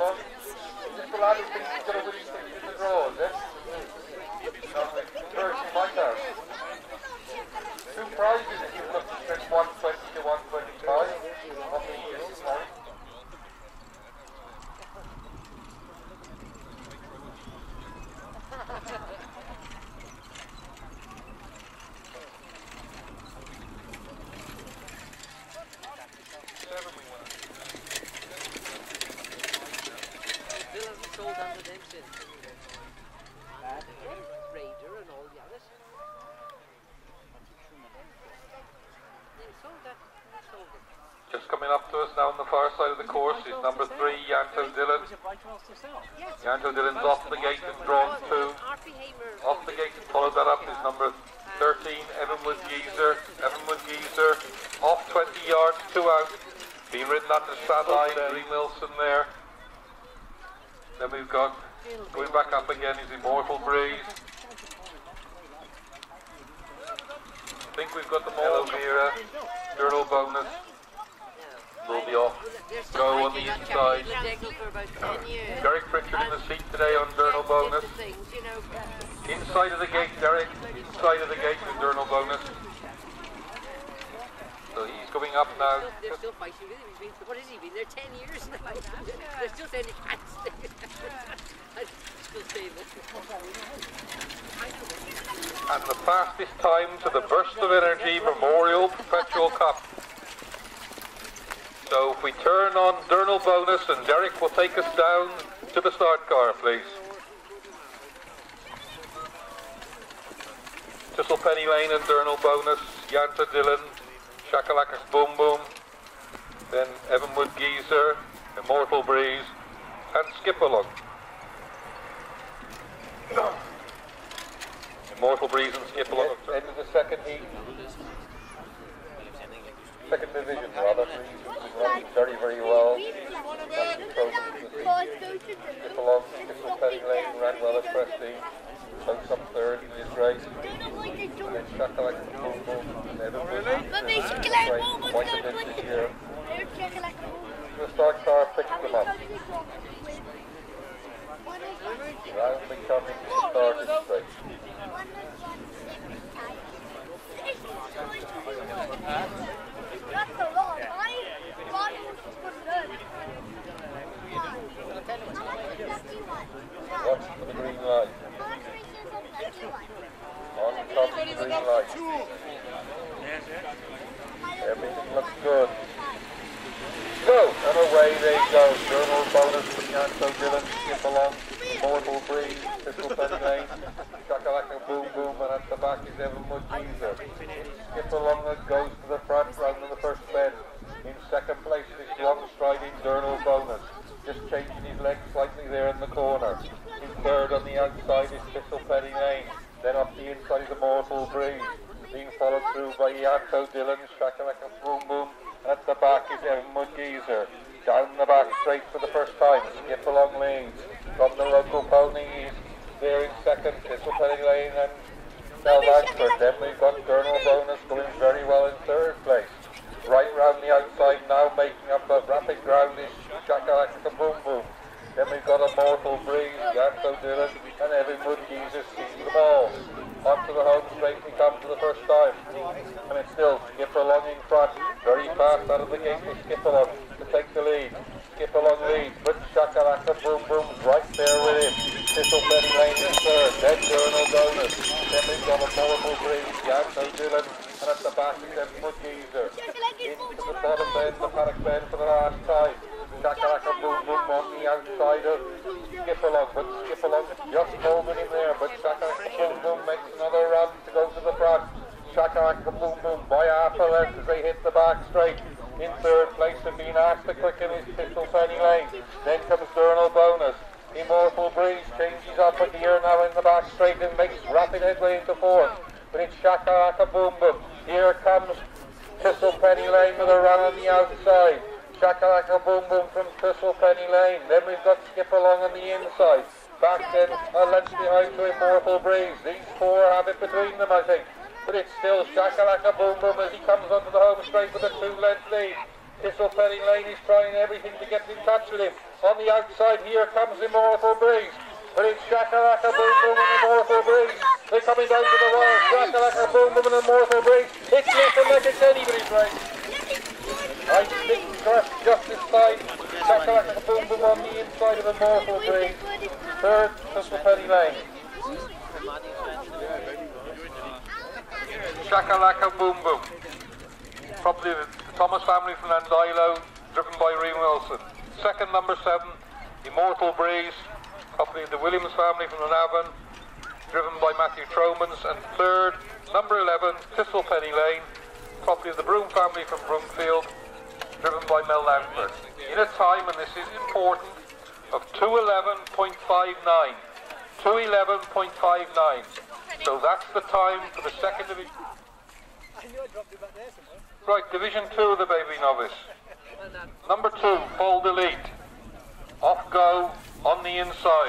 on. Is this the lad who thinks he's going to win things in the draw, is it? No, first he might have. Two prizes if you look at 120 to 125 on the easiest time. Still hasn't sold under them since. Raider and all the others. They sold that. They sold it. Just coming up to us now on the far side of the course is number three, Yanto Dillon. Yanto Dillon's off the gate and drawn two. Off the gate and followed that up is number 13, Evanwood Geezer. Evanwood Geezer off 20 yards, two out. Being ridden under Sadline, Green Wilson there. Then we've got, going back up again is Immortal Breeze. I think we've got them all Mira, Journal Bonus. Will be off. Go on the inside. Captain Deckle for about 10 years. Derek Pritchard in the seat today on Journal Bonus. Uh, Inside of the gate, Derek. Inside of the gate with Journal Bonus. So he's going up now. still, they're still fighting with him. He's been, what has he been there? 10 years now. they're still saying he can't stay. I still say this. And the fastest time to the Burst of Energy Memorial Perpetual Cup. So if we turn on Journal Bonus and Derek will take us down to the start car, please. Thistle Penny Lane and Journal Bonus, Yanto Dillon, Shakalakas Boom Boom, then Evanwood Geezer, Immortal Breeze, and Skip Along. Immortal Breeze and Skip Along. End of the second heat. Second division, rather. Very, very well. Skip along, Thistle Penny Lane, ran well at Prestige. Close up third, he was great. And then Shakalaka Boom Boom, and Evanwood But they should Geezer, collect great. more ones Quite going a bit with this it. year. They're checking like The start them up. Roundly coming to start is straight. That's a lot, right? One was. Watch for the green light. On top of the green light. Everything looks good. Go! And away they go. Journal bonus from Yanto Dillon. Skip along. Mortal Breeze. Thistle Penny Lane. Shakalaka Boom Boom. And at the back is Evanwood Geezer. Skip along and goes to the front round in the first bend. In second place is long striding Journal bonus. Just changing his legs slightly there in the corner. In third on the outside is Thistle Penny Lane. Then off the inside is Immortal Breeze. Being followed through by Yanto Dillon, Shakalaka Boom Boom. And at the back is Evanwood Geezer. Down the back straight for the first time. Skip along leads. From the local ponies. There in second, Thistle Penny Lane and Del Langford. Then we've got Colonel Bonus going very well in third place. Right round the outside now, making up the rapid ground is Shakalaka Boom Boom. Then we've got Immortal Breeze, Yanto Dillon, and Evanwood Geezer seizing the ball. Onto the home straight we come for the first time. And it's still Skip along in front. Very fast out of the gate with Skip along to take the lead. Skip along lead, but Shakalaka Boom Boom's right there with him. Thistle Penny Lane in third, then Journal Bonus. Then we've got Immortal Breeze, Yanto Dillon, and at the back is Evanwood Geezer. Into the bottom bend, the paddock bend for the last time. Shakalaka Boom Boom on the outside of Skip along, but Skip along just holding him there, but Shakalaka Boom Boom makes another run to go to the front. Shakalaka Boom Boom by half a length as they hit the back straight. In third place being asked to quicken his Thistle Penny Lane. Then comes Journal Bonus. Immortal Breeze changes up a gear now in the back straight and makes rapid headway into fourth. But it's Shakalaka Boom Boom. Here comes Thistle Penny Lane with a run on the outside. Shakalaka Boom Boom from Thistle Penny Lane. Then we've got Skip along on the inside. Back then, a length behind to Immortal Breeze. These four have it between them, I think. But it's still Shakalaka Boom Boom as he comes onto the home straight with a two-length lead. Thistle Lane is trying everything to get in touch with him. On the outside here comes Immortal Breeze. But it's Shakalaka Boom Boom and Immortal Breeze. They're coming down to the wire. Shakalaka Boom Boom and Immortal Breeze. It's looking like it's anybody's race. I think just, just this side. Shakalaka Boom Boom on the inside of Immortal Breeze. Third, Crystal Penny Lane. Shakalaka Boom Boom. Probably the Thomas family from Llandeilo, driven by Reen Wilson. Second, number seven, Immortal Breeze, probably the Williams family from Navan, driven by Matthew Tromans. And third, number 11, Thistle Penny Lane, probably the Broom family from Broomfield, driven by Mel Langford. In a time, and this is important, of 211.59. 211.59. So that's the time for the second division. Right, Division 2 of the Baby Novice. Number 2, Fold Elite. Off go on the inside.